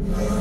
you